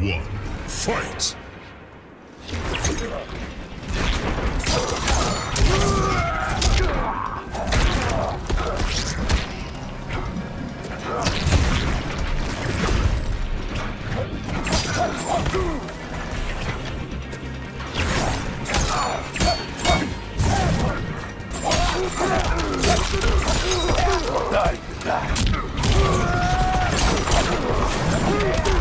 one, fight! Round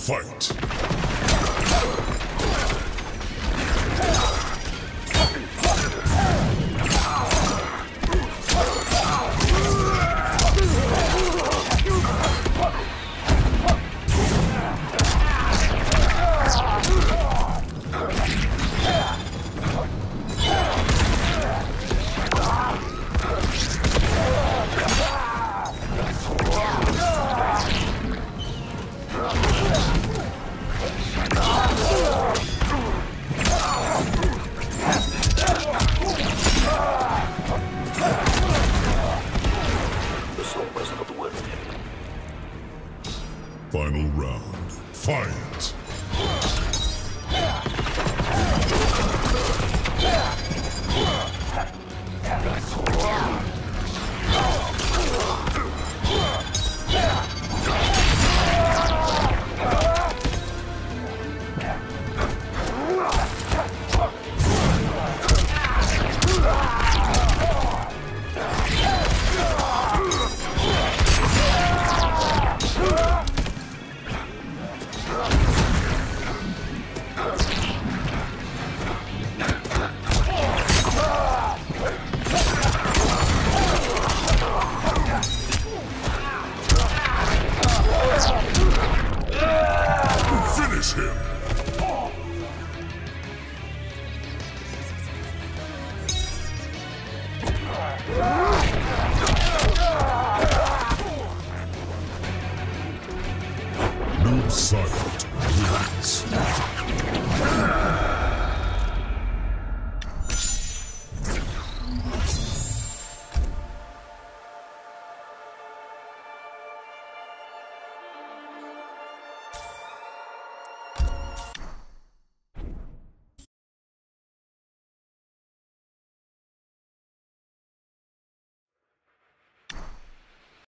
fight! Final round, fight! is him. Noob Silent wins.